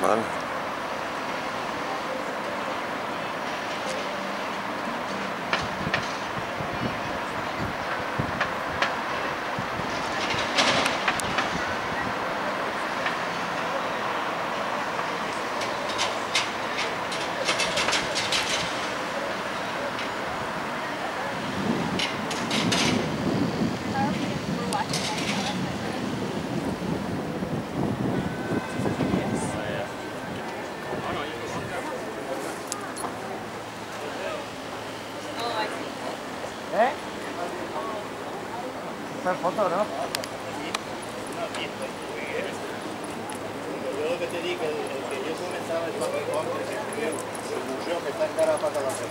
man. ¿Eh? Esta foto, ¿no? Yo lo que te dije, el, que yo comenzaba el papel que se escribió, el museo que está en Carapata la Entonces,